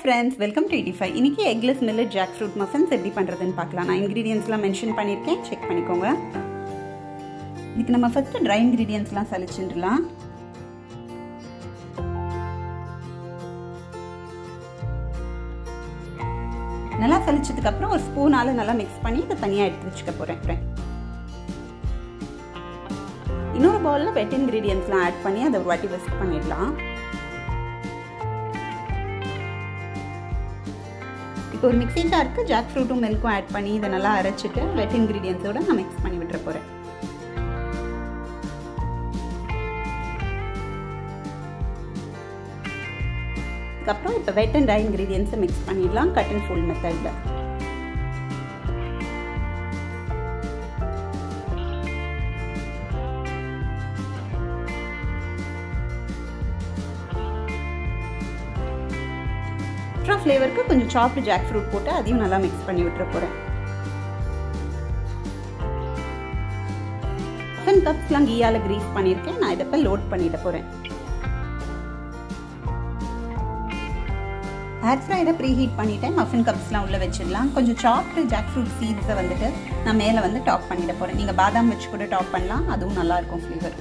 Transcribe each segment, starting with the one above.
Friends welcome to eighty five இன்றைக்கி eggless millet jackfruit muffins எப்படி பண்ணுறதுன்னு பார்க்கலாம். நான் இன்க்ரீடியன்ஸ்லாம் மென்ஷன் பண்ணியிருக்கேன். செக் பண்ணிக்கோங்க. இதுக்கு நம்ம ஃபஸ்ட்டு ட்ரை இன்க்ரீடியன்ஸ்லாம் சலிச்சுட்டுலாம் நல்லா சலிச்சதுக்கப்புறம் ஒரு ஸ்பூனால் நல்லா மிக்ஸ் பண்ணி இதை தனியாக எடுத்து வச்சுக்க போகிறேன் இன்னொரு பவுலில் வெட் இன்க்ரீடியன்ஸ்லாம் ஆட் பண்ணி அதை ஒரு வாட்டி விசிட் பண்ணிடலாம். இப்போ ஒரு மிக்ஸி ஜாருக்கு ஜாக் ஃப்ரூட்டும் மில்க்கும் ஆட் பண்ணி இதை நல்லா அரைச்சிட்டு வெட் இன்க்ரீடியன்ஸோடு நான் மிக்ஸ் பண்ணி விட்டுற போகிறேன் அதுக்கப்புறம் இப்போ வெட் அண்ட் ட்ரை இன்க்ரீடியன்ஸை மிக்ஸ் பண்ணிடலாம் கட் அண்ட் ஃபுல் மெத்தடில் எக்ஸ்ட்ரா ஃப்ளேவருக்கு கொஞ்சம் சாப்டு ஜாக் ஃப்ரூட் போட்டு அதையும் நல்லா மிக்ஸ் பண்ணி விட்டுற போகிறேன் டிஃபன் கப்ஸ்லாம் கீயால் கிரீஸ் பண்ணியிருக்கேன். நான் இதை லோட் பண்ணிட போகிறேன் ஏர் ஃப்ரைடை ப்ரீ ஹீட் பண்ணிவிட்டேன் மஃபின் கப்ஸ்லாம் உள்ளே வச்சிடலாம். கொஞ்சம் சாப்பிட்டு ஜாக் ஃப்ரூட் சீட்ஸை வந்துட்டு நான் மேலே வந்து டாப் பண்ணிட போகிறேன் நீங்கள் பாதாம் வச்சு கூட டாப் பண்ணலாம். அதுவும் நல்லாயிருக்கும் ஃப்ளேவர்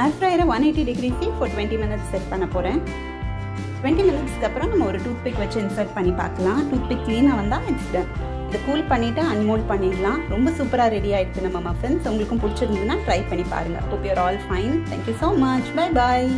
ஏர் ஃப்ரையரை ஒன் எயிட்டி டிகிரிக்கு ஃபார் டுவெண்ட்டி மினிட்ஸ் செட் பண்ண போகிறேன் டுவெண்ட்டி மினிட்ஸ்க்கு அப்புறம் நம்ம ஒரு டூத் பிக் வச்சு இன்சர்ட் பண்ணி பார்க்கலாம். டூத் பிக் க்ளீனாக வந்தால் இட்ஸ் டன் இதை கூல் பண்ணிவிட்டு அன்மோல்ட் பண்ணிடலாம். ரொம்ப சூப்பராக ரெடி ஆகிடுச்சு நம்ம மஃபின்ஸ் உங்களுக்கும் பிடிச்சிருந்ததுன்னா ட்ரை பண்ணி பாருங்கள் hope you're all fine thank you so much bye bye